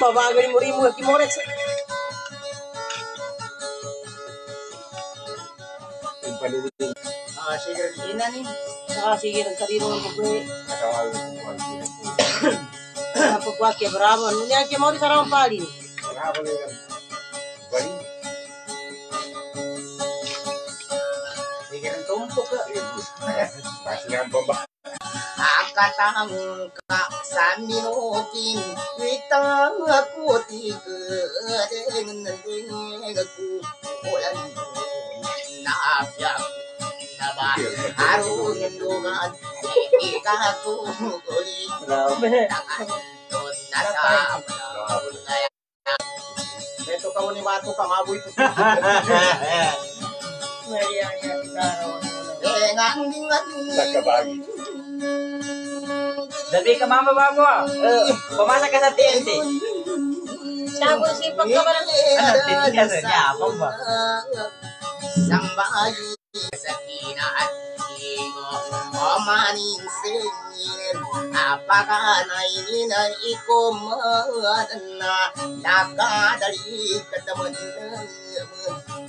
Babago ni Murimu Kimorex. Ah, sige, ina ni. Ah, sige, nagkarino ng kubre. Pagwa ke bravo. Nunya ke mori sarang pali. Sige, rin tumpok ka. กะตังกะสามิโนกินวิตังกูติเกเดงนเดงกูโอลันนาฟยานาบาอารุนโดกันอีกากูโกริเราเบตนนาตาเบตุกาวนิวาตุกามาบุยตุกเมริยานิยาติการอนเองังดิงังสักกะบา Sabi ka mama bago. Uh, pumasok ka sa TNT. Sabi si pagkabaran. Ano, niya, ba? Sa ikumadan na Nakadali ka naman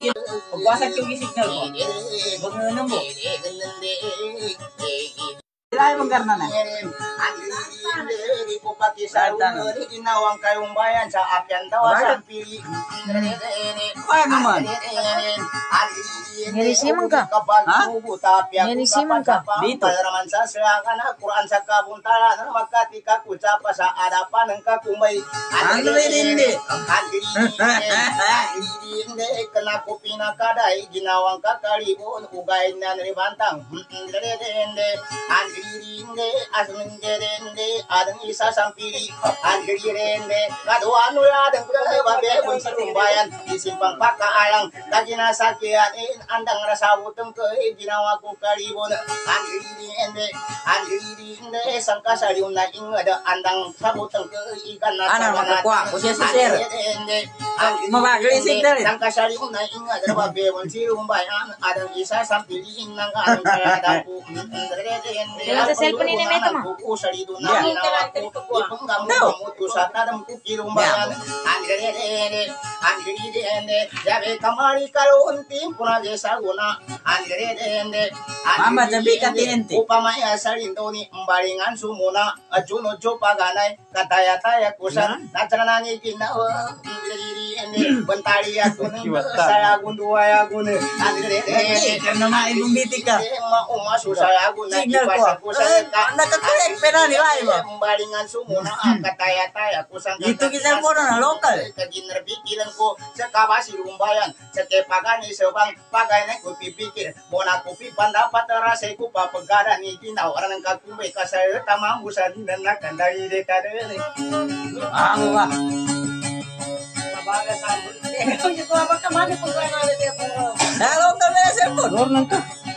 Pagwasak yung signal ko. Huwag na mo. Ilay mong karna na. Inawang kayong bayan sa Apyan daw sa pili. Ay naman. Nirisiman ka? Ha? Nirisiman ka? Dito. Palaraman sa silangan na Quran sa kabuntalan na magkatika kutsapa sa adapan ng kakumay. Ang ririndi. Hindi, kena ko pinakaday, ginawang kakalibon, ugay na niribantang. Hindi, andirinde, asmindende, adang isa sampili, andirinde, kaduano yadang babebon sa tumbayan, isimpang pakaalang, taginasakyanin, andang rasawutong ko, ginawa ko kalibon, andirinde, andirinde, sang kasalyong na ingada, andang sabutong ko, ikan na Ano, makakuha ko siya sa sir. Mabagal yung signal eh. Ang kasalyong na ingada, babebon silong bayan, adang isa sampiliin ng anong ako ng saya gunduaya gun Karena maibong bitik ka. umaso saya gun Signal ko. Eh, nakakorek pera ni Lai mo. Mbalingan sumuna kataya-taya kusan Ito kisah mo na lokal. kaginarbikilan ko sa kabasi lumbayan sa kepagani sa bang pagay na ko pipikir mo na ko pipandapat rasay ko papagara ni ginaw aran ng kakumay kasaya tamang busan na nakandari de kadere Ako ba? Mabaga sa amin. Ikaw yung kuwabag ka, mami, kung kaya nga natin ako. Ah, lokal na yung cellphone.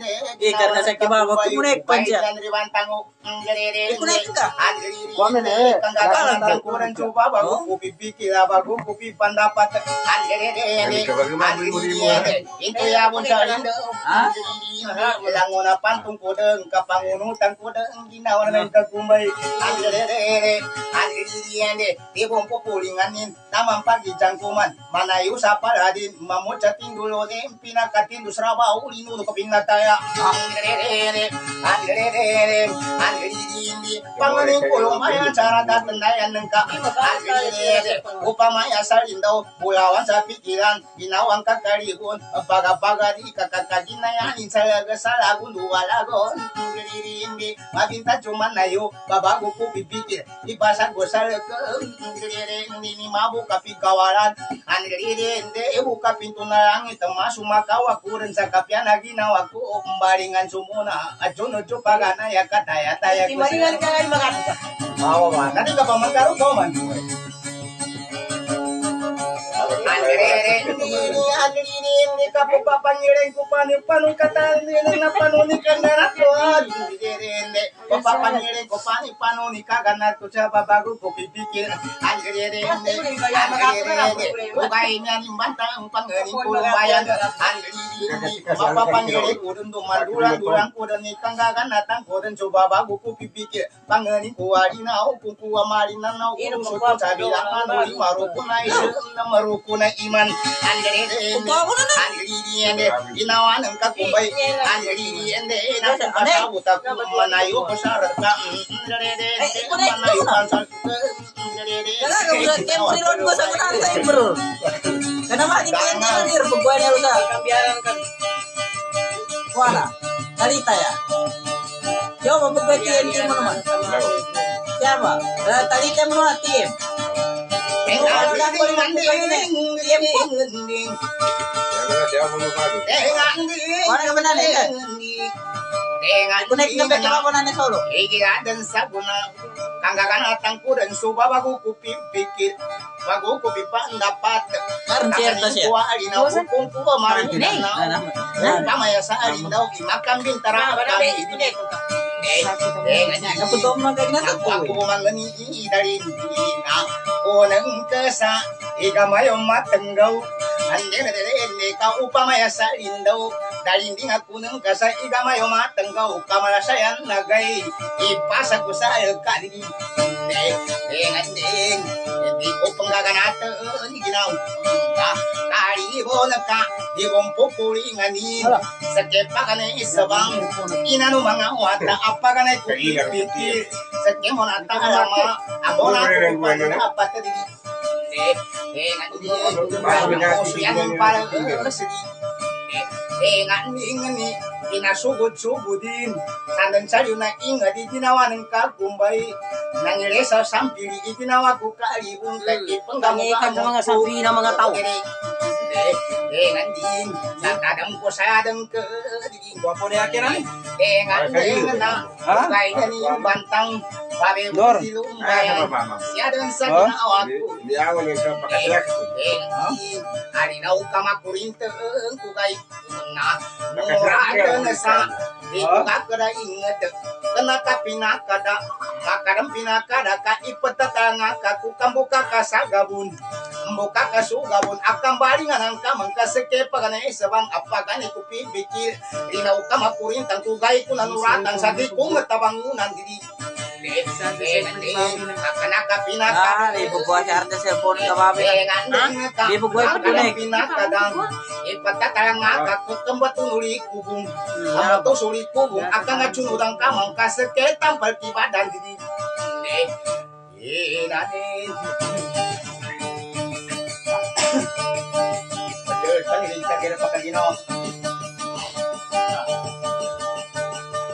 eh. Hindi naman sa cellphone. Hindi, inunaan ka. Ikan na sa kibaba, kumunik pa siya. Ikunik ka. Kuamen eh. Kanggalan tang kurang coba bagu kupi pikir bagu kupi pandapat. Itu ya bun salindo. Ha? Langona pantung kodeng kapangunutan kodeng ginawan ng kagumbay. Andere andere di bompo pulinganin tamang pagi jangkuman manayu sa paladin mamucha tindulo din pinakatindu sraba ulinu ko pinataya. Andere andere andere pangaling kulong maya cara datandayan ng ka. Andere upamaya sa lindaw bulawan sa pikiran ginawang kakaribon baga-baga di kakakaginayanin sa gasalagun duwalagon hindi mabinta cuman nayo babago ko pipikir ibasag gosal ke ini mabu kapi kawalan andre ende buka pintu langit termasuk makawa kuren sakapian lagi nawaku membaringan sumuna. Ajono cupagana ya kata ya taya ka kayo makan. Awa man, tadi ka pa pangani ko bayan. Angrere papangirin ko dun duman durang ko dan ni kanggagan natang ko dan coba bago ko pipikir. Pangani ko ari na ko ko amari na na ko so ko sabi ang ano maruko na isu na maruko na iman. Angrere Angrere ende inawan ang kakumbay. Angrere ende na kasabu ta ko manayo ko sa rata. Angrere manayo kan sa Kaya ka bulan kayo mo rilon mo sa kunantay bro. Kenapa di pengen dir bebannya lu dah kambiaran kan. Wala. Talita ya. Coba bebagian tim mana Siapa? Eh, Talita mana tim? தேவ தேவ kan? Ni solo. dan sabuna. Kanggakan atang ku dan suba bagu ku pikir bagu ku pipa dapat Karon cerita siya. ku ali na ku ku ku marin Nih. na kama sa ali daw imakam bintara kami ini. Kapag mo kay na Aku aku mangani dari dina onang kesa igamayo matenggau andene dele ne ka upama sa indau. Dari dina kunung kasa igamayo matenggau kamala sayan nagai. Ipasa ku sa kali de dengan ding di ko penggaganate ni ginau. Ka kali bonaka di bompopuli ngani. Sakepagane isabang inanu mga wata apagane ku pipiti sakemona tama abona ku apa tadi. Eh eh ngani. Yang paling sedih eh ngani ngani Pinasugod-sugodin sa nansaryo na ingad itinawa ng kagumbay. Nangilesa sampiri itinawa ko kaalibong lagi. Pangita mo mga sampiri ng mga tao. Eh, eh, ngandin, nakadam ko ke, eh, ngandin na, bantang, babe Dor. Eh, na, sa, ingat, kena pinakada, makadam pinakada ka ipatatanga ka, kukambuka ka sa gabun, mbuka ka sugabun, akang balingan ang kamang kasake pagana isabang apagani ko pibikir, rinaw ka makurintang tugay ko nanuratan sa di ko matabangunan didi. Akanaka Ah, pinakada, di bubuha si Arda cellphone ka babi. Di po gue petunek. pinakadang ipatatang nga kakukamba tunuli kubung. Ama to suri kubung. Akan ngacunudang kamang kaseketang palkibadan didi eh eh nane Betul, Kira Pakalino.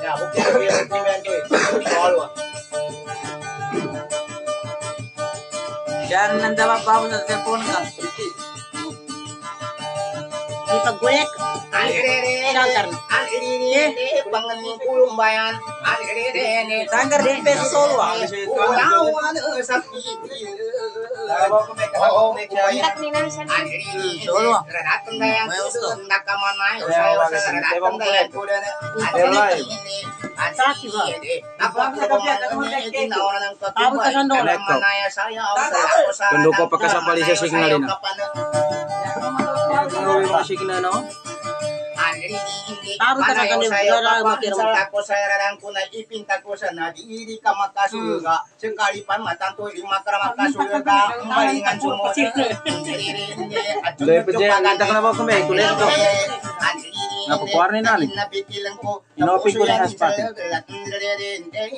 Yeah, hope you will be able to follow. Jangan dapat bawa telepon kan, Priti. Ipag-gulek. Shelter. bangan kulung bayan. Di peso solo ah. Ulawan sakit. Tawa ko may Oh, kapag may kaya. Solo. Datang dayang May gusto. kudu nakamana yo Kaya sayo wala sa si datang Tebang dayang ko. kudu na. Tebang. Sakit ba? Ako ako mga ginawa ng Abot ka sa doon. Manaya saya ako sa. Tundo ko pagkasapali sa signal na. Ayan, so yung chicken na ano. Gara makirmo ka. Ako sa ralang ko na ipinta ko sa na di ka makasuga. Sekali pan matanto lima ka makasuga ang balingan sumo. Dahil pa dyan, kita ka na ba kumay? Kulay ito. Napakuwar ni nani. Napipilang ko. Inopig ko na yung spot.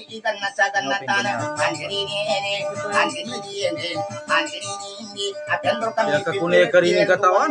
Ikan na sa ganatana. Angelini, Angelini, Angelini, Ya, kakune karini katawan.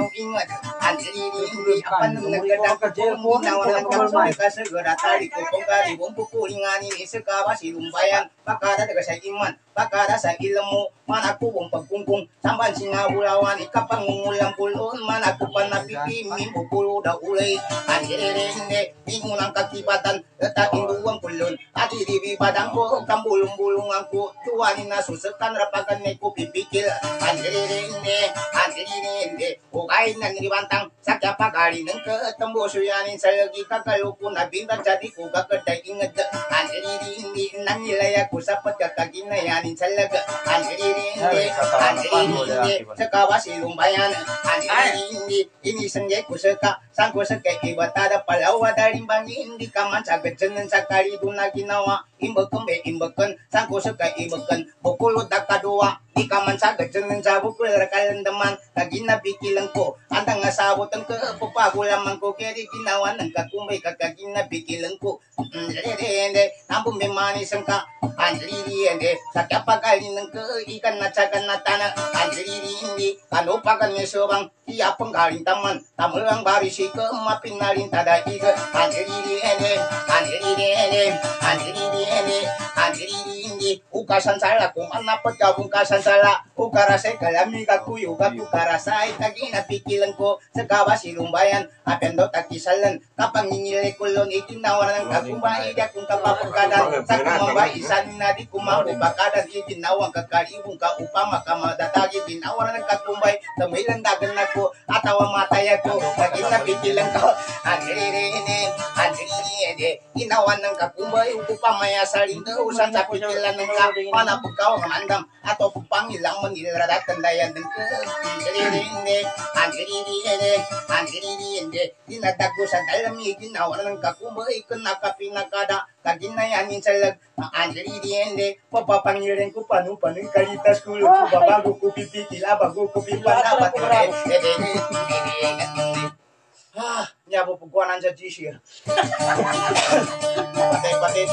Iman, pakada sa ilmu, manaku wong pagkungkung, samban singawulawan, ikapangungulang pulon, manaku panapipimi, bukulo da ulay, andirende, ingunang kakibatan, letak induang pulon, ati dibi padang ko, kambulong-bulungan ko, tuwanin na susekan, rapakan neko pipikil, andirende, andirende, ukay na niribantang, sakya pagari ng ketembus suyanin sa lagi kakalupon, na bintang jadi ko kakaday ingat, andirende, nanilaya ko sa pagkakaginayanin talaga, andirende, andirende, sa kawasilong bayan, andirende, inisangge ko sa ka, saan ko sa kay ibatada palawa, darimbang hindi ka man sa gadyanan sa karido na ginawa, imbakan be imbakan, saan ko sa kay imbakan, bukulod na kadua, di ka man sa gadyanan sa bukul, rakalandaman, kaginabikilan ko, andang asabot ang kapapagulaman ko, kaya ginawa ng kakumay, kaginabikilan ko, Rende, nampun memani sangka, andriri ende, sakya pagalin ng ikan na tsagan na tana, andriri hindi, kalau pagan ni sobang, iya penggalin taman, tamulang barisi ke mapinarin tada iga, andriri ende, andriri ende, andriri ende, andriri hindi, ukasan sala, kung anapat ka ukasan sala, ukara sa kalami kakuyo, kakukara sa itagina pikilan ko, sa kawasilong bayan, apendo takisalan, kapang ningilay kulon, itinawaran ng kakumbahay, kung kapapagkadan, sa kumambay, isan na di kumambo, pagkadan, itinawang kakaliwong ka upama, kamadatagi, tinawaran ng kakumbay, tamilang dagan na ko, atawa mataya ko, pagin na pikilan ko, andiriri, andiriri, inawan ng kakumbay, upamaya sa rinda, usan sa pikilan ng ka, mana pagkaw mandam, ato pangilang mangilaratan dayan ng ka, andiriri, andiriri, andiriri, dinadago sa dalami, ginawan ng kanakapinakada, kaginayanin sa lag, andiriri, papapangirin ko panu panu kalitas ko babago ko pipikila bago ko pipanabat Ah, nyabo po sa GC. Patay-patay.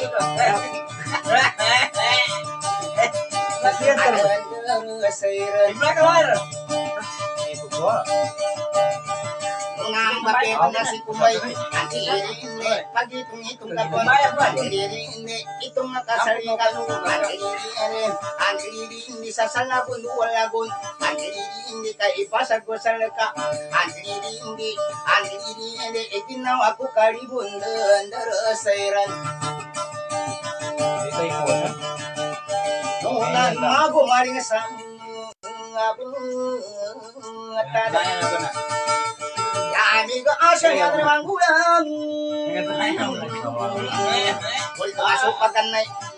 Sulong kaya ako Dito yung kuha. Nunan mago maring sang atada. Yani ga asya ya mangulang. Ngayon tayo. Hoy, pasok pa kanay.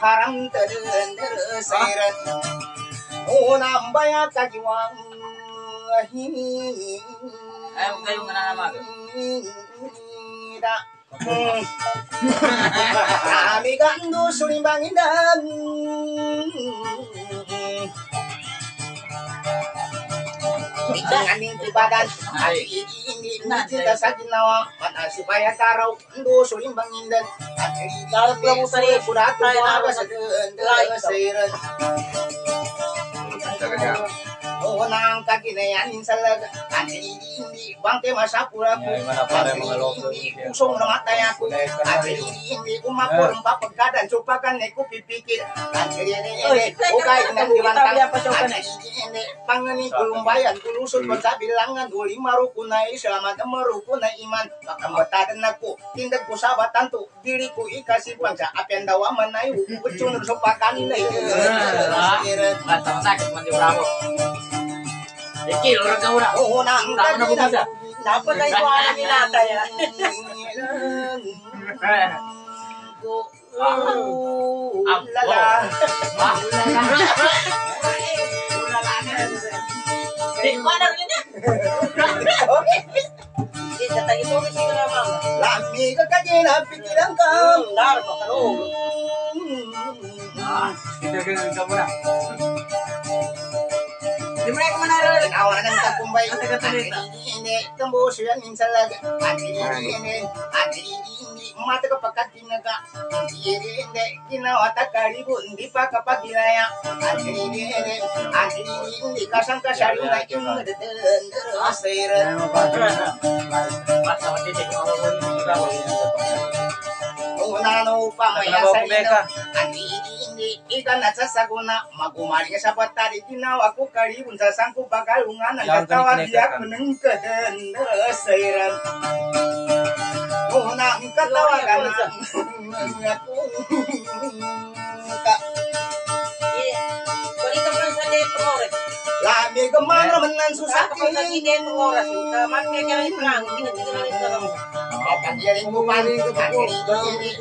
haram teren sairan Donan baya kagiwang Ayaw kayong nananamag. Da. Kami kando sulimbangidan Ikanganing ibadan at iini kita sa ginawa manasipaya karaw ando sulimbangindan at Darap lang sa kurato ako sa sa- sairan Oo nang kaginayanin sa lag at hindi bangke masapura ko at hindi kusong namatay ako at hindi umapurong papagkadan supakan na ko pipikil at hindi ukay nang gibantang at hindi pangani kulumbayan kulusod ko sa bilangan uli maruko na isama na maruko na iman pakambatadan ako tindag ko sa batanto diri ko ikasipan sa apian dawaman na yung supakan na masakit man di bravo. Orang kau Tak pernah na ito ya. Kasi na ka ka. Dar pa ka no. Kita kena kamu dah. Di mana ke mana ada? Awanan ka talita. Ini mata. Hindi ginawa hindi pa kapag ginaya. Kasang na Unano pa maya sa Becca. Andi hindi ika na sa saguna magumaling sa patari ginawa ko karibun sa sangko pagalungan ang Yan, katawag kanik-kanik yak ka. ng kadan sairan Una ang katawagan ng ako ka Eh, Balik ka pa sa Labi ka man naman ng susati. Kapag nag-init ang oras, magkakaroon lang, ginagdinarin ka lang. Kagiyarin mo parin ko pa,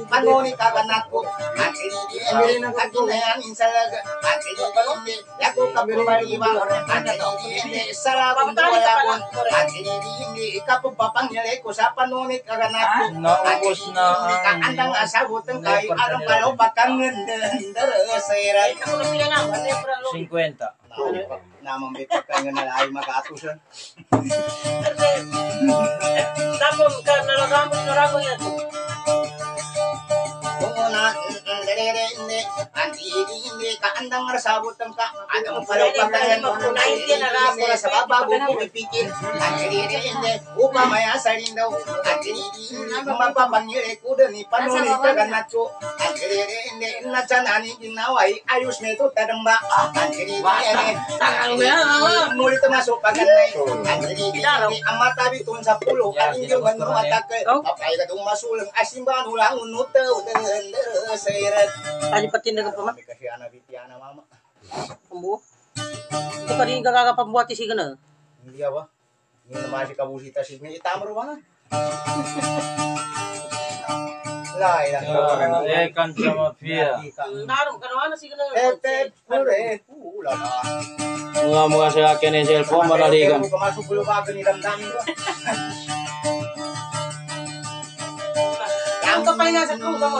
panoni kaganat ko, kagiyarin ang kaginayan, insalaga, kagiyarin palumbi, lako kabirumariwa, kagiyarin sarabang wala ko, kagiyarin ikapupapangyari ko sa panoni kaganat ko, naubos na ang andang asabutan kay arang palaw bakang nandarasairay. 50 naman may pagkain na lahi makatusan. Ah. Tapos, karna lang naman, narako yan. Na ka rin daw, antidinde, mapapangire kuda ni tadamba, mulit masuk paganay, apay masulang, asimban ulang unutaw, sairat. Ano pa tindagan pa ma? Kasi ana bitiana mama. Ka rin gagapambuhat isi ka na. Hindi ba? Hindi naman si kabusita si May itamro ba na? Lai lang. Eh kan sama Fia. Naroon ka naman si ka na. Eh, eh, pure. Ula na. Mga mga sa akin yung cellphone malaligan. Kung kamasok pulo ka ni damdamin ko. Ang kapal nga sa kruga mo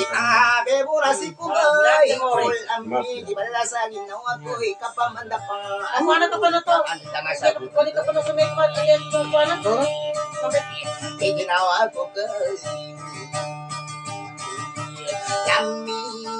Iabe bura si kubay Kul ambi di bala sa ginaw ako'y kapamanda pa Ang mana to pala to? Kulit ka pala sa may palayan mo pala to? Iginawag ko kasi Yummy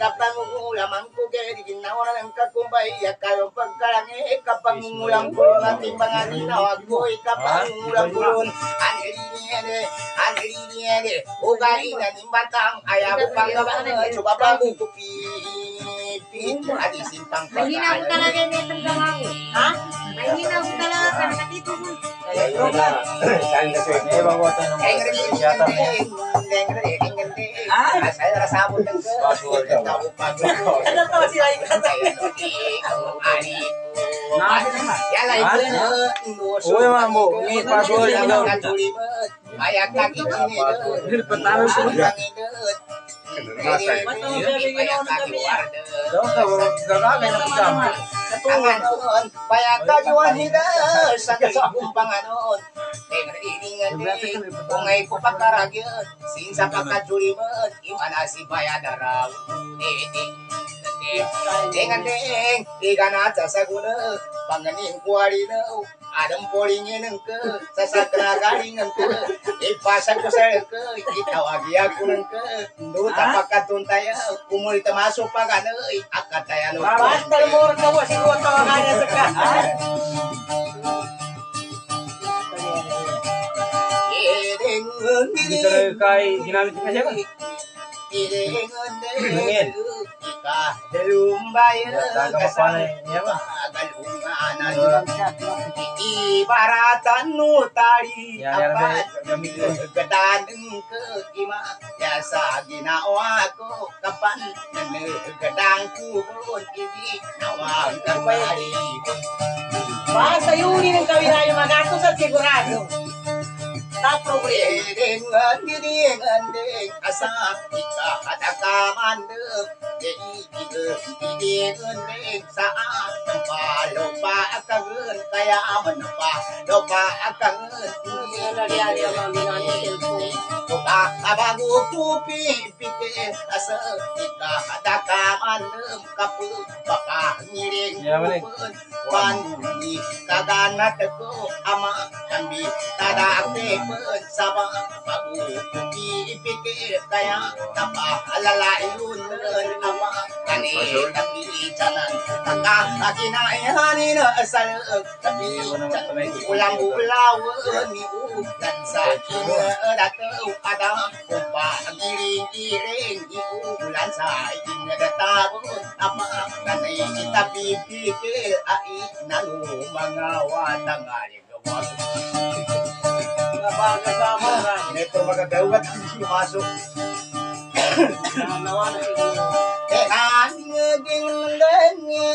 kapangungulam ko kaya ginawa na ng kakumbay kayo pagkalangi kapangungulam ko ang timbangan ginawag ko kapangungulam ko ron aniliniene aniliniene ugali na nimbantang ayaw pang gabangan coba bago ko pipit adisin pang Mahina ko talaga yung metong gawa ko. Ha? Mahina ko talaga karena dito mo. Eh, bago tayo ng yata na yan. Saya rasa sabun dan ke. Ano to sila ikat? Ya lah Uy, mambo. Ini password ni daw. Ayah kaki ini. Pertama sudah. Daw ka gagawin na kasama. Tanganon, paya kajuan hida sa kumpanganon. Tingnan kung ay kupakaragyan, sinsa pagkajuliman, iwana si bayadaraw. Dengan deng, ikan aja sa guna, panganin kuari na, adam polingin ng ke, sa sakra galing ng ke, ipasag ko sa ke, itawagi ako ng ke, do tapakaton tayo, kumulit masuk pag ano, akataya lo. Basta mo rin kawa, siguro tawagan niya sa ka. Edeng Bisa kay ginamit ka siya ba? Ingin. Ika lumbayan Taga mapanay niya ba? Galunganan Ibaratan no tali apat gamit ko. Gadadang kagima Ya sa ginawa ko Kapan Nanagadang kubon Hindi nawag kambali Basta yun yung gawin na yung magastos at sigurado. Top problem. Dengan dengan deng asa ika katakaman deng Jadi tiga dengan deng saat tempat lupa akan kaya menapa lupa akan Dia-dia mami nanti telepon. Lupa abagu kupi pikir asa ika katakaman deng kapu bapa ngiring Ya, boleh. wan di kaganat ko ama ambi tada pen saba bagu kupi pikir kaya tapa alala yun ama kani tapi jalan kaka akina ihani na asal tapi ulang ulau ni ulan sa kina datau ada kumpa giring giring di ulan sa kina datau apa kani tapi pikir ai nanu mga watang gawag Napakasama ka. Ito magagawat hindi masuk Nawa na siguro. ginglenge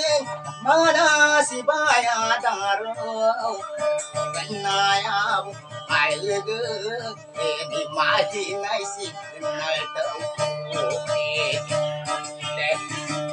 mana sibaya daro kanaya ailgu edi maji nai signal to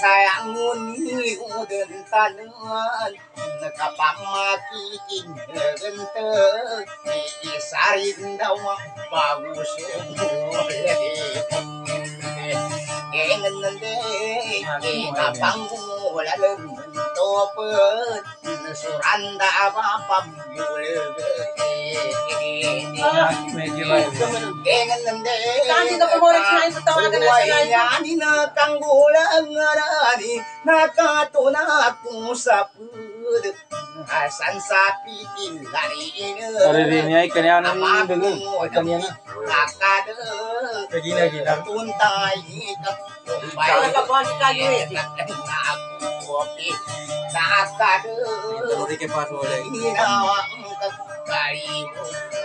sang ngun hiu đơn ta nuan kapang maki kin genta di sarin dawang bagus semua 앵는데 나방구라는 또뻔 술한다 밥밥물을 앵는데 나와이냐니 나땅구랑아라니 나까또나 부사뿐 tuntay Kaya ka pa si kayo eh. Nakakopi Nakada Sorry kay Paso ulit. Hinawang kagaribo Nakakasi ng ayan Inasalan na Sangka sa ayunan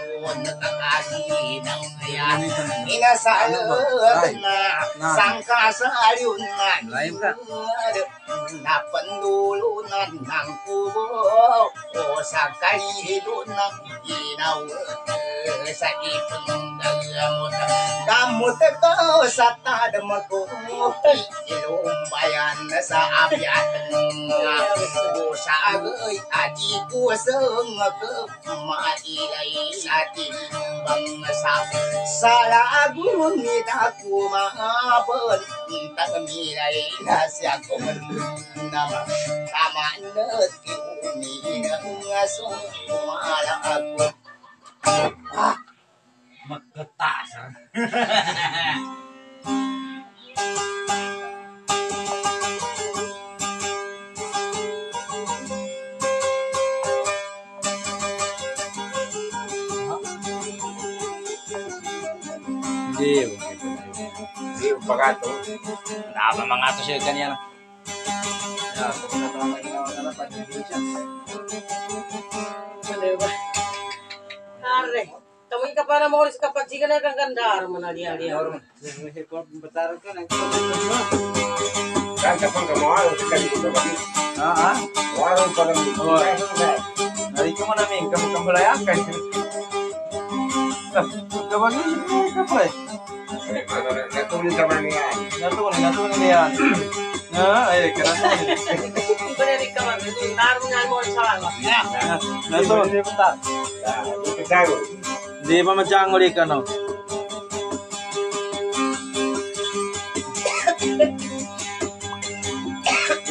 na pandulo na nang kubo o sa kailo na ginaw sa ipon dalamot damot ko sa tadamako ilong bayan na sa apyat o sa agoy ati ko sa ngakap mailay na sa timbang sa Salagun ni na Tama mga to siya kanya na. Ano ba? Are. Tamoy ka para mo sa kapatsikan na kang ganda. Ano man ali ali. Kanta pang kamawan Ah, ah. Warang pang Nari ko mo namin, kan. Natuloy sa mga Natuon, natuon na yan. Na, ay kira. Iba na rin ka man. Taro nga mo pa ta. Di pa madyang ulit ka no.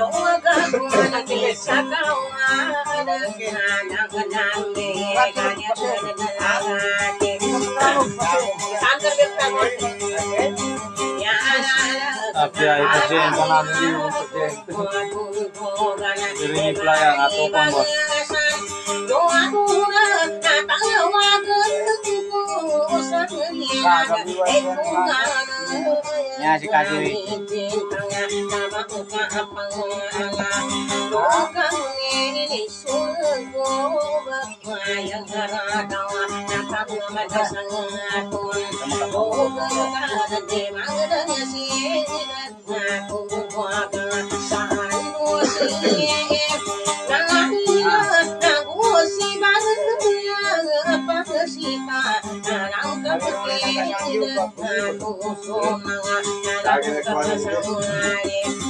niya, malay kasi ama yan magkira. Pikir betul Apa kapir ka muna. Apa? thăm la có căn nghe đi xuống cô bất hoài ra đâu nam ta mua mà ta sang con mang đến si na cô qua ca sa nô si na na na cô si ba na ba si ba na na cô si na cô so na na cô sa na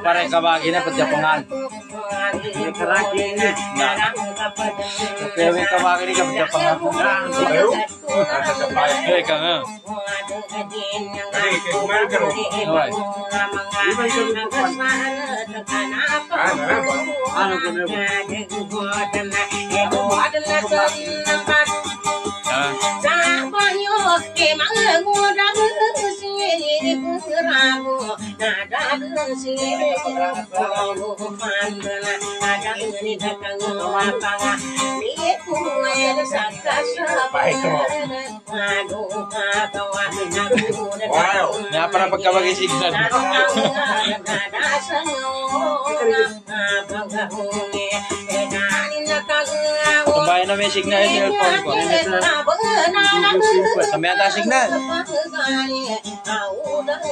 pare kabagi na pagjapangan. Kewe kabagi ni kapagjapangan. Eh ka nga. Ano ko? Ah, Nga para pagkabagi signal. Tambayan na may signal sa cellphone ko. Tambayan ta signal.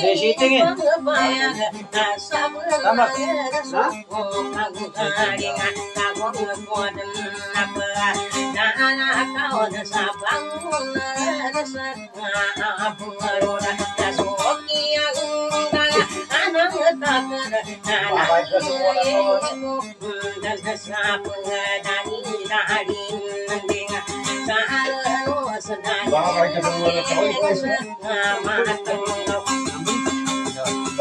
Sisitingin. Tama. Ha?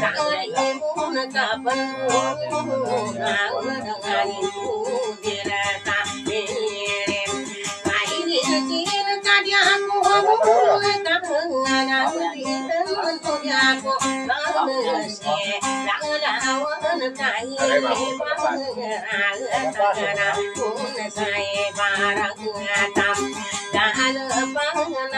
sakari muna kapan muna udangani kudirata mirim kairi kira kadya aku mula kapengana kuditan kudyaku bangse langalawan kai pangarang takana kuna sae barang atam dahal pangana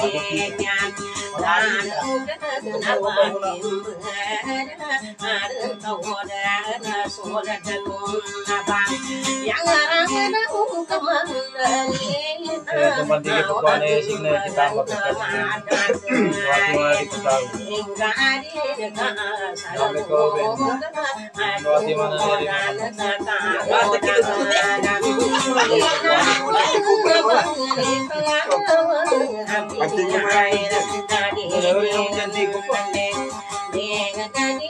Thank you. Suatu mana dari Nagaskari ko sa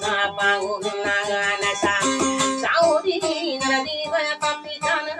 Sa pa ngunang na sa sao di na di ba pa pitan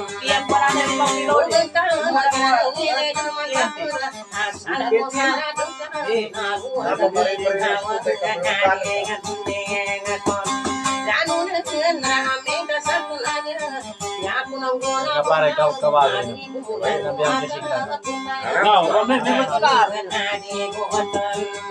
Para kau kawan, nampak macam mana? Kau, kau mesti betul.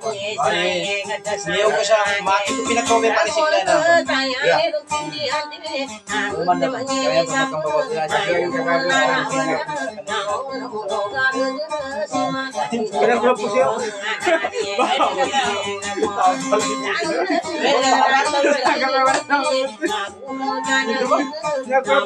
ko. Niyo ko siya, ma ito pinag-cover pa ni Sigla na. Umanda pa. Kaya pa magkambawag sila. Pinag-club ko siya. Mo eh, tapuan.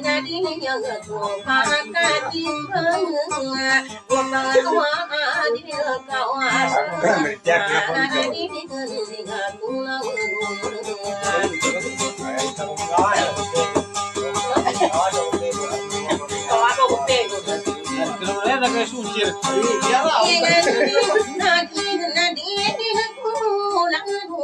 na di nhớ của ba ca di thương của ba hoa na di nhớ cao hoa na di nhớ di ngã tung lâu Hãy subscribe cho kênh Ghiền Mì Gõ Để không bỏ lỡ những video hấp dẫn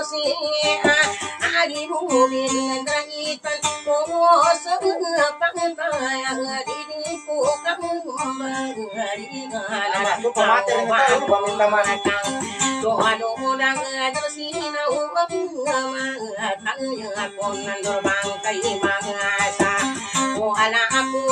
siya ari mo bin daitan ko sa pangpayang diri ko kang maringalan ko pamatang ko ano lang ano sina umang mga tangyakon ng lumang kay mga sa ko ala ako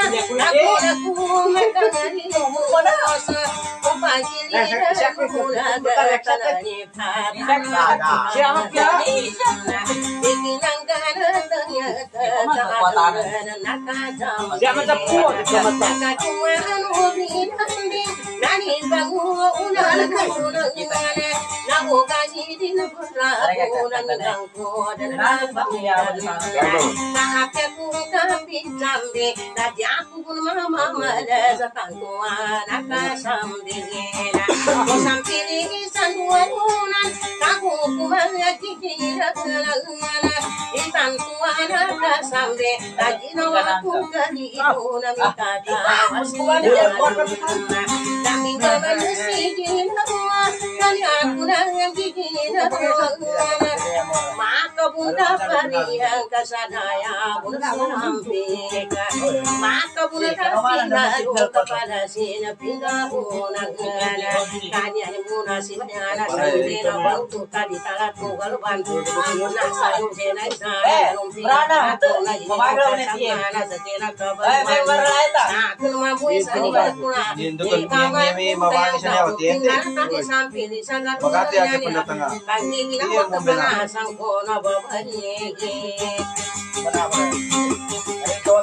Ako na kumakanin mo sa kupagilitan mo na gagalanip Jangan sepuluh, jangan sepuluh. Nakukun mahamamada sa kagkuha nakasambilina Ako sampilisan huwanunan Nakukumanga kikirap kalagmana Itan kuha nakasambi Taginawa ko ganito na mikatawas Nalagmana Dami ka ba na siginawa Kanyang kikirap Makabunda pa niyang kasanaya Bunda ang pika Makati ake pendatang nga. Iya. Kenapa?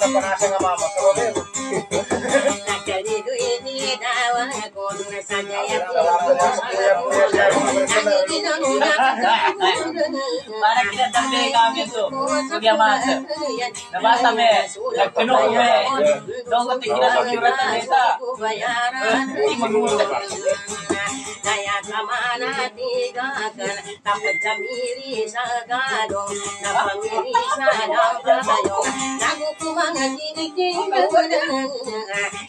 sa panasa nga mama sa Romero. Para kita tambe kami tu. Kuya masa. Nabasa me. Nagkano me. Dong ko tikira sa suratan neta. Hindi magmulta ka. Daya kamana tigakan Dapat jamiri sa gadong Napamiri sa dampayong Nagukumang kiniking kawadang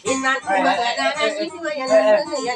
Itan kumagana si Bayan Kaya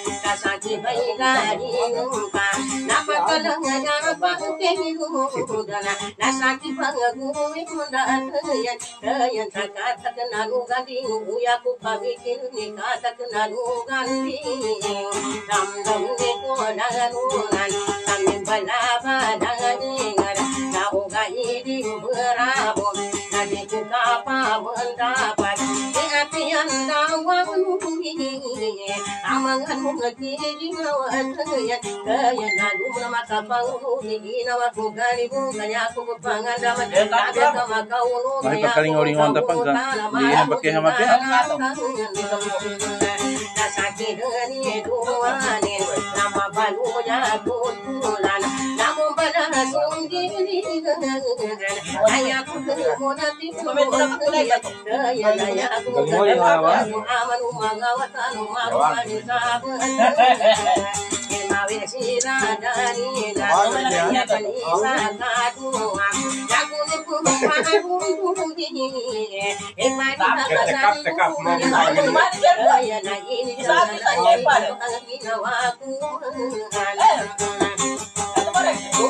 Kasa ka na nga pindang na tangan Naka na mga kunin matatayan Kaya naapitan ng ganatan Na dapon dito sa lalo Kagi na sinubayan Na di ka na sa tigat Mga dati ka tungulanin Kami manapadahingan Kasaki ba'y galing ka Napakalangan na pagkakilugan Ay, pagkalingaw-lingawan tapang ka. Hindi na Nama baluya ko muna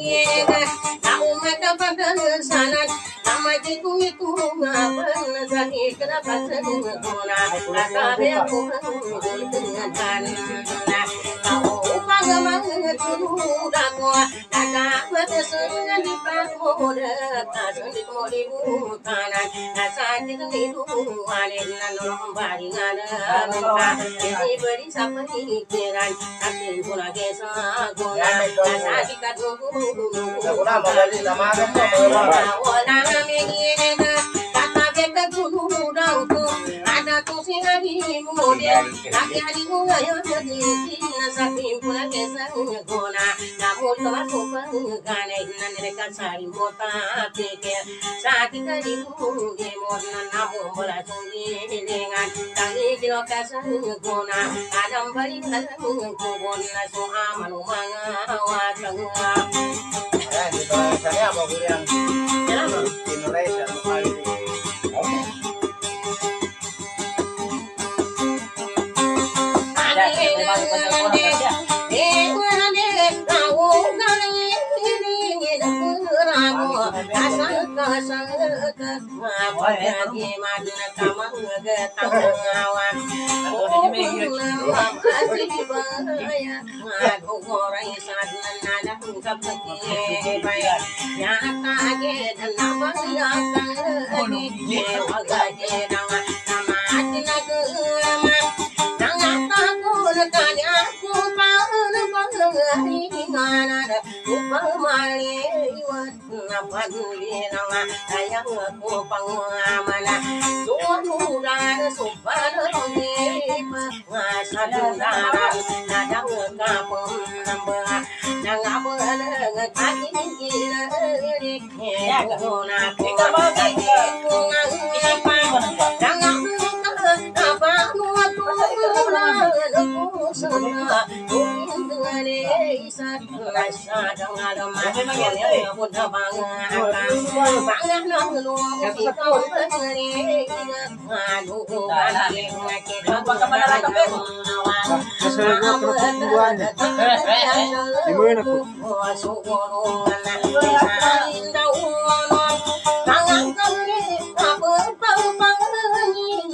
yega au mata padan sanan amaji tu itu ngapan zani kena pasan kuna kata be aku kan zaman turagwa aga kwete sunya ni pakora kasundi kori mude akali ngayo nadi sapi pura kesa ngona namu tama kupa ngane nanere kasari mota teke sati kali mude mona namu bora tungi lengan tangi kilo kasa ngona adam bari kala ngona so amanu manga wa tanga Terima kasih. Yeah. பகுதினமா அயங்க கோபங்குவாமன சோருடான சுப்பருமே சலுடான நடங்க காப்பம் நம்ப நங்கபலங்க காக்கினீரே கோனா நங்க lê sát ngài sa đang ngà đông mà lê hồn thơ bằng càng quan vãng nâng luôn chỉ không thân lê ngà nụ bàn lê ngài kê đông bằng cầm đà cầm bên Hãy subscribe cho kênh Ghiền Mì Gõ Để không bỏ lỡ những video hấp dẫn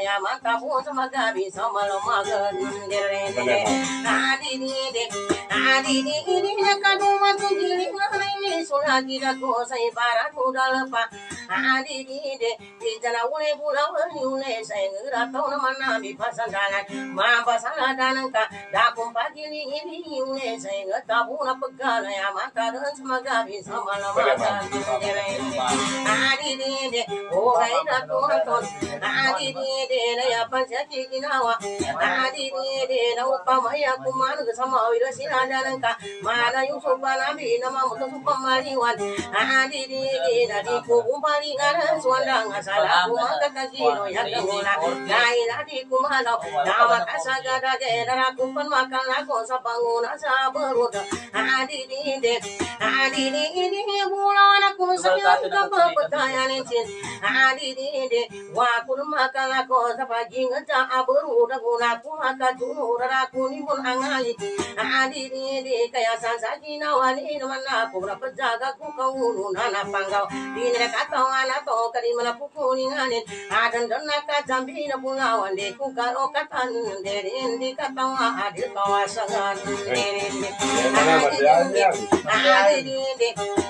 ya maka buto maka biso malo maka dere dere adi di di adi di ini ya kadu matu diri mana ini sura kira ko sai para kuda lepa adi di di di jana ule bula ule ni ule sai ngira tau na mana bi pasan dalan ma pasan dalan ka da kum pagi ni ini ule sai ngata buna pegala ya maka dan semaga biso malo maka dere dere adi di di oh hai na tu na tu adi di de na pansaki ginawa adi di de na upama kumana ga sama ira sinadalan ka mana yung subana bi na mamuto supamaliwan adi di de na di ko umpari ngara suwanda nga sala kumaka kagino kamula dahil adi kumalaw na makasaga da de na kumpan makala ko sa panguna sa baruda adi di de adi di de bulan kurma kala ko sa paging ta aburu da guna kuma ka tunu ra ku ni mun angali adi di di kaya san sa ginawa ni naman na ko ra pajaga ku ka unu na na panggaw di ni ka to ana to kari mana pukuni nganin adan don na ka jambi na pulawan de ku ka o ka tan de di ka to adi ka wa sangan de de adi di di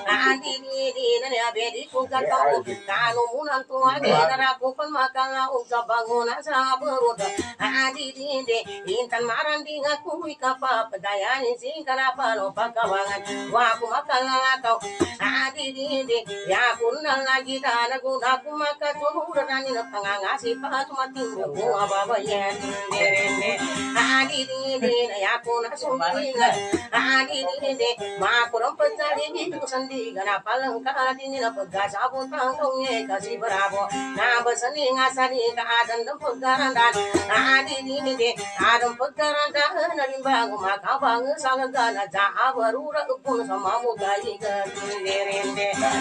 adi di di adi na ya be di ku ka to Kanu munan tua Daraku kan makan lauk sa bangunan sa perut Adi dinde Intan maran di ngaku Kapa pedayani si kanapa lo pakawangan. Waku makan lalakau Adi dinde Ya kunan lagi dana guna Aku maka cumur Rani na pangangasi Pa tumating Aku ababayan Dinde Adi Ya kunan sumbingan Adi dinde Makurang pecari Itu sandigan Apalang kadini na pagkasabot Pangkong kasi bravo Na basani ngasari Ka adan ng pagkarandan Adi dinde Adang pagkarandan Na rin bago makabang Sa gana Sa abarura Upun sa mamugay Dinde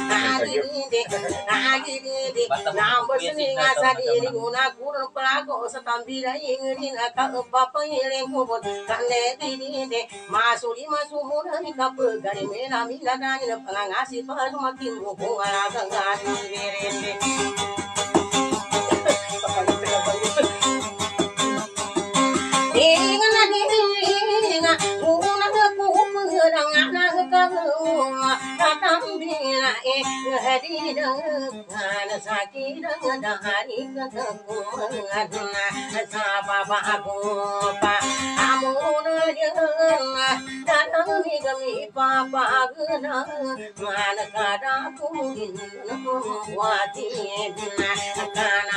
Adi dinde Adi dinde Na basani ngasari Guna kurang pelago Sa tambira Ingin na kapapangiling Kubot Kande ತೆನಿದೆ ಮಾಸುಳಿ ಮಸು ಮುರನಿ ಕಪ್ಪ ಗಣಿ ಮೇಲ ಮಿಲಗಾನಿನ ಫಲಂಗಾಸಿ ಪರುಮತಿ ಮುಗುವರ ಗಂಗಾಸಿ ವೇರೆ na ka tatambira e hadida na sakira dahari ka kumana sa baba ko pa amuna yana tatami gami papa gana mana kada kungin wati na kana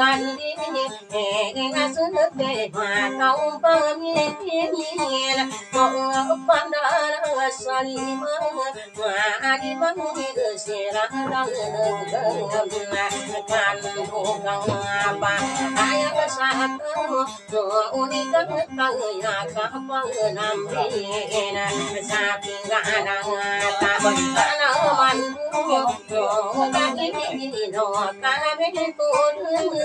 gần đi cái ngã xuống nước để mà không có miếng miếng là một con đó là sao đi mà đi mất đi được sẽ là đó là can cô công ba ai có sao rồi đi tất cả người là có bao năm đi. Là sao gã đang ta vẫn là mình rồi ta cái gì nó ta cái cô nữa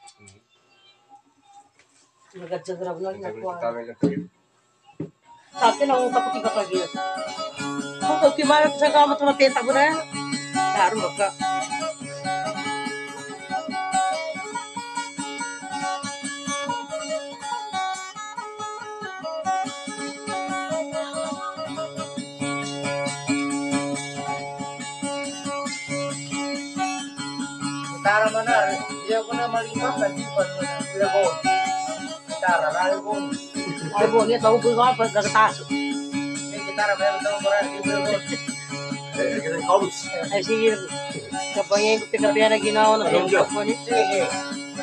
kan bukan apa ayah kesatu unikan kaya kapang nampin sapi gak ada ngata karena mandu kaki no karena begitu kasih aku nama tamar malaku apa mati Nagad-jagrab na guitarra lá, eu vou. Aí vou ler, só da taça. Tem guitarra mesmo, então bora aqui, eu. É, é, que tem aqui na onda. Sim, sim.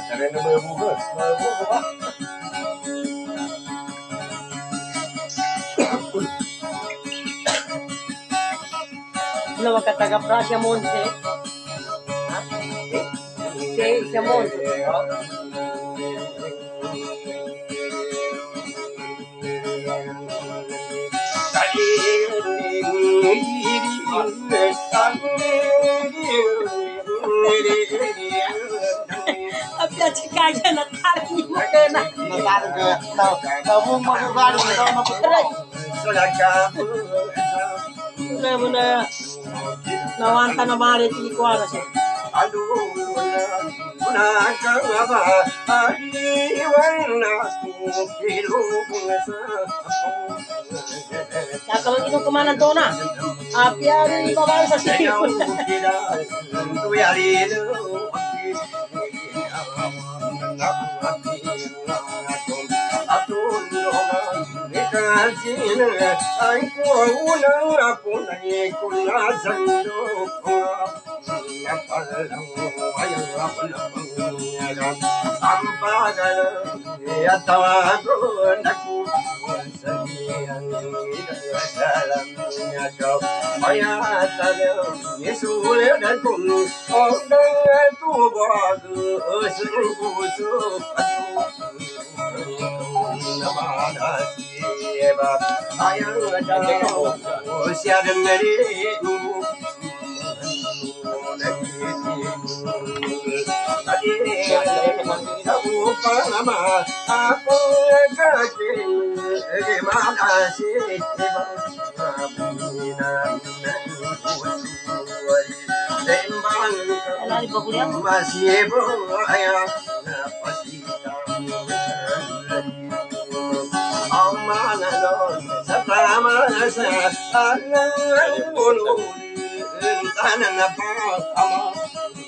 Tá vendo meu burro? Não, eu vou. Não, vou catar a praça, monte. Sim, sim, monte. अब त्याची काय नकार नकार नवू मग गाडी जाऊन पुत्र मुन नवांताना बाळ येतील कोण असे आलू पुन्हा कवा आली वर्ण फिरू magkataga pra siya Monte. Si, siya Monte. Tapi aja kaya na 你受了那苦，熬得多巴子，辛苦死，那妈的鸡巴，哎呀，我吓得那里。Masih beraya Ato, aruway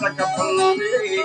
Sakapundiri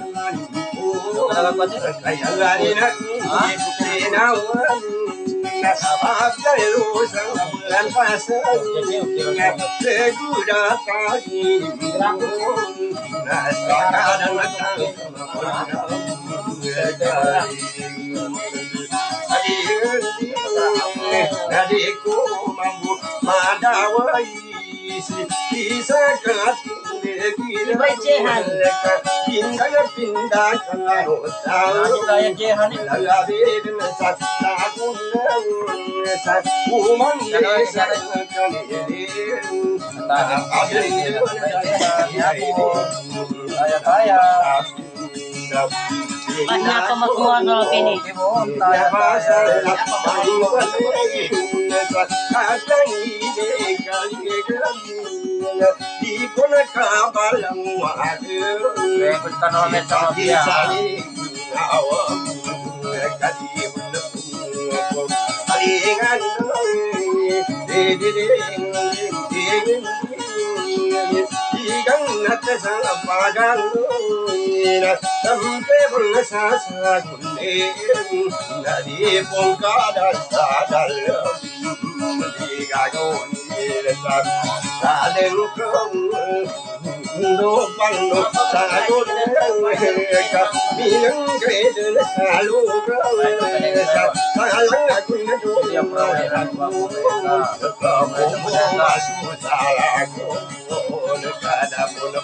Adikku mampu madawai Bisa kelasku ಪಿಂಗಯ ಪಿಂಡ Banyak kemakuan kalau. Thank you. dipun kabalang wadir Ikan nate sang pagan sa smart itu ano na. Kaya ito kedua sa puluh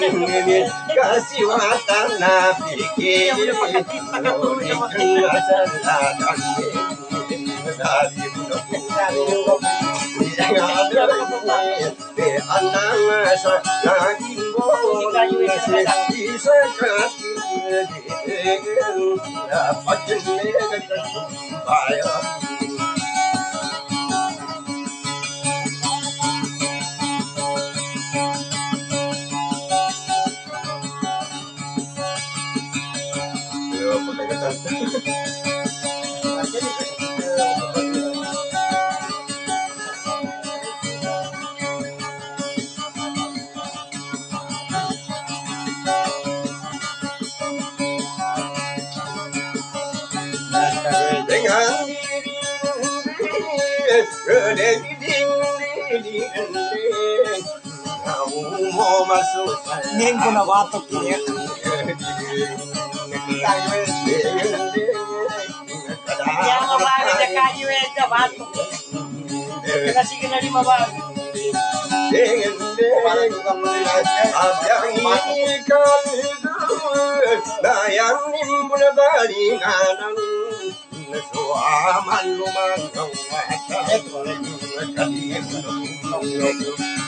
ni kasi wata na piki ni kanga sa kande dali mo ko ni ngada ni anang sa lagi mo ni isa kasi ni Hãy subscribe cho kênh Ghiền Mì Gõ Để không bỏ lỡ những video hấp dẫn Ngin ko na watok niya. Yang mabali na kayo eh, dapat. Kasi ka na rin Dadamul pag-ibig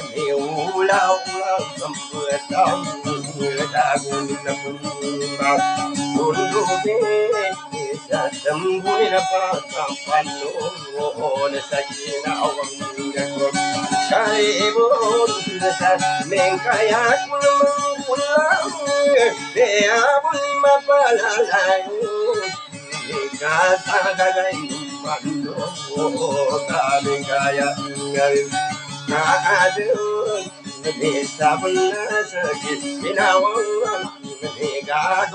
Gede ding ding ding Ulau-ulau Sempetang Dagun Nembang Unduh Sasambuni na sa ginawang ko Kaibon sa mengkaya ko namang pulang Kayabon mapalalayo Ikatagagay mando Kaming kaya ngayon ናዓድኡን ንቤሳብናሰ ሚናወን Bangawasa,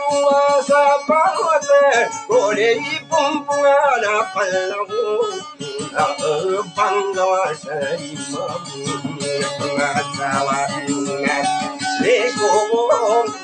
Bangawasa, Bangawasa, Bangawasa, Bangawasa,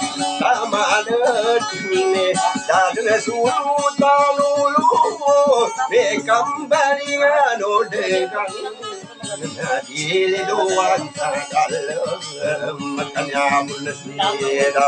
Ramana Tine Dadana Sulu Talulu Vekambariga no Dekani Nadile do Antakal Matanya Mulasnida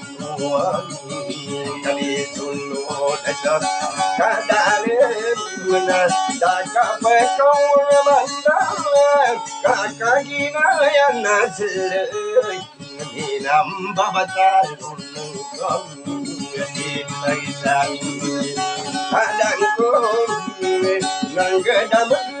Kadalim Daka pekau remandam Kaka gina yang nazir Minam babatan Kau Kadang kau Nangga damat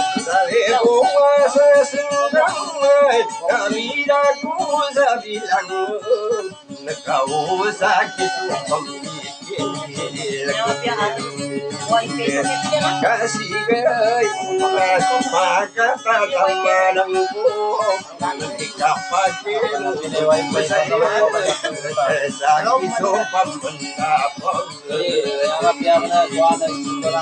Kamira kuza bilang Nakausa kitu Kasi gay Makata tamalang ko Ikapagin Sa kiso pamunta Pag Sa kiso pamunta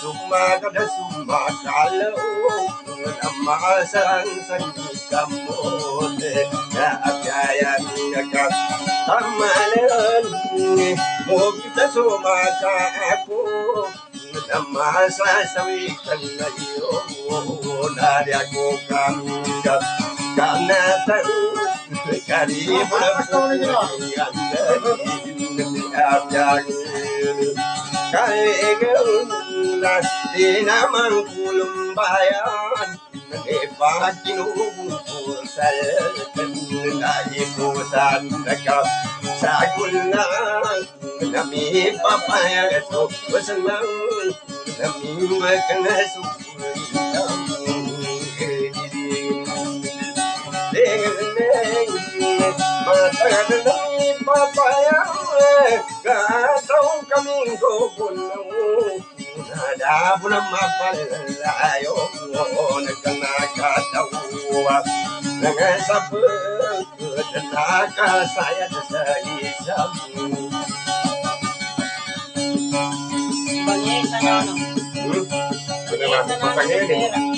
summa kada summa kala amma san san kamote ya akaya ka tamalan mogita summa ka ko amma sa sawi kalayo nadia ko kamga kana tan karibul ya ya Kaigalan Di naman kulong bayan Nagipag kinubungkul sa Naipusan Nagka Sagul na Nami papayato Wasanang Nami Matagandang ipapayang Katong kaming kupunaw Nadabo na mapalayo Nagkanakatawa Nangasapag Nakasayad sa isang Pangyesan ano? Hmm? Pangyesan ano?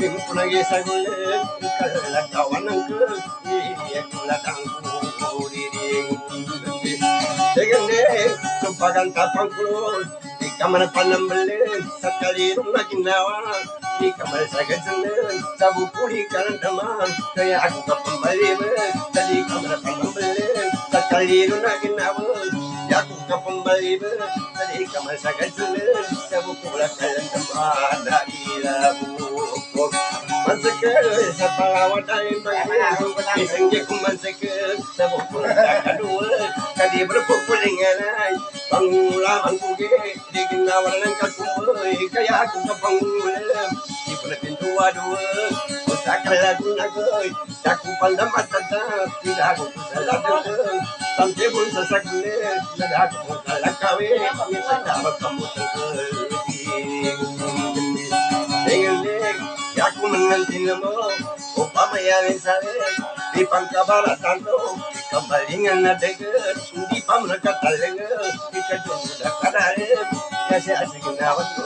ni Mahukaya kang ulo Di kamar panambalin Sa kalirong na ginawa Di kamar sa gansanan Sa bukuli ka ng taman Kaya ako ka pambaliban Sa di kamar panambalin Sa kalirong na ginawa Di ako ka pambaliban Sa di kamar at tata Tidak ako kusaladan Sampai pun sesakulit Tidak ako kusalakawi sinawat ko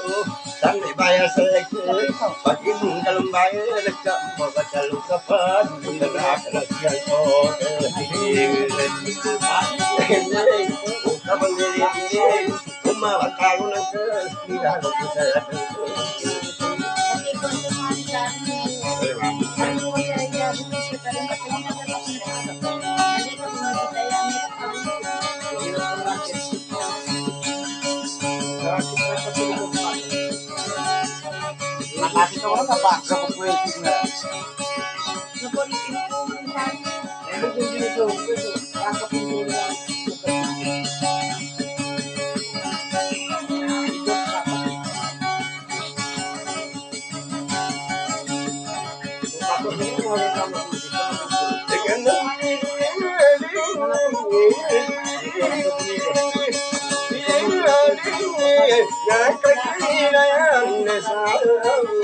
Nakati ka wala ba sa pagkwento na. Meron din dito, dito, kakapinto na. Yeah.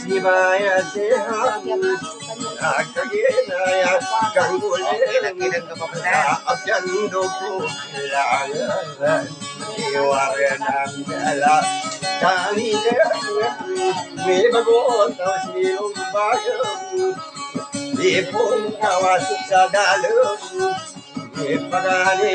ಶಿವಾಯ ಗಂಗುಲೇಯ ಗಂಗುಲೇಂದು ಭಗವಂತ ಶ್ರೀ ಪೂರ್ಣವಾಸ ಡಾಲು ಪಗಾಲೇ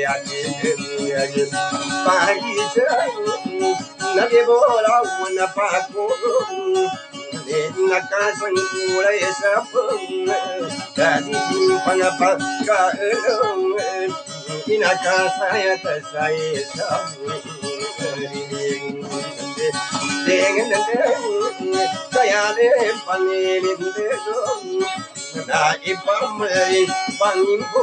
呀你呀你，把一这那别不老我那把公，你那干生苦来是风，咱把那把干龙，你那干啥呀这啥也啥。Dayane panelinde do, na ipamre panimbo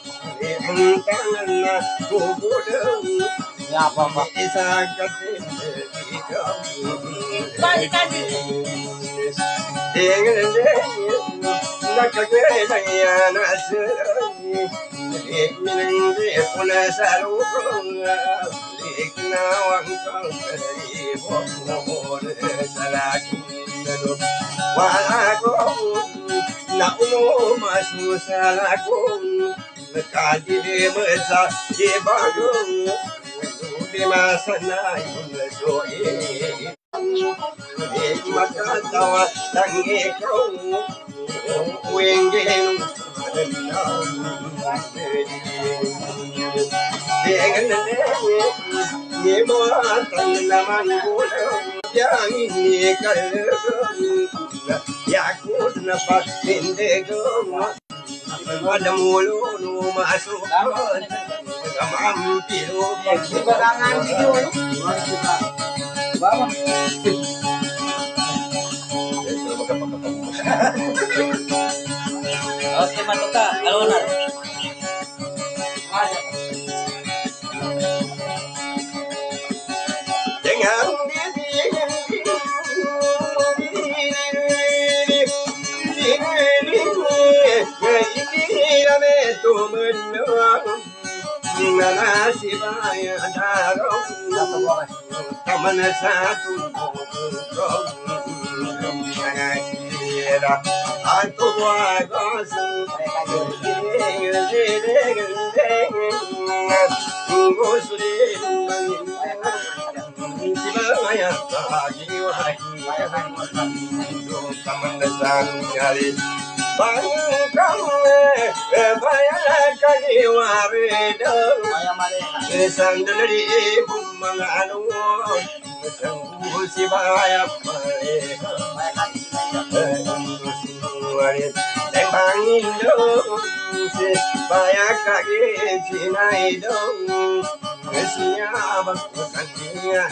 ಕಂಗಣ್ಣ ಕೂಗುಡವು ಯಾಪಮ ಇಸಾಗತೆ Walakum, na ulo masusalakun, Nakadine masa ye bago Usubi masana yung doye Ulit makatawa ng ikaw Uwing ಯಾಕೂಡ್ನ ಪಶ್ಚಿಂದೆ matuka. يميتم النوم من ناسبا يدارهم تمن ساتم Thank you. sandalari bumang anu si baya Tembangin dong si baya kaki cinai dong Kesinya bakal kantingan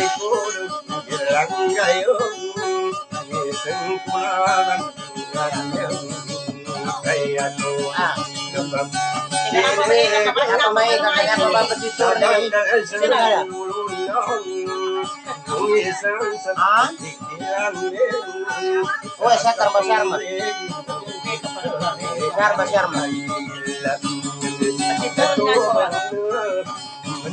Dito? Ha? Oh, saya karma sharma. Sharma sharma.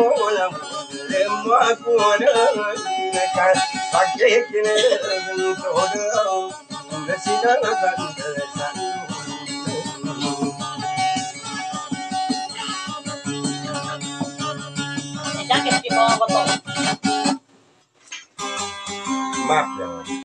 مولا لما أكون لك فجيك من تهدى نسينا فانتلسا Maaf ya.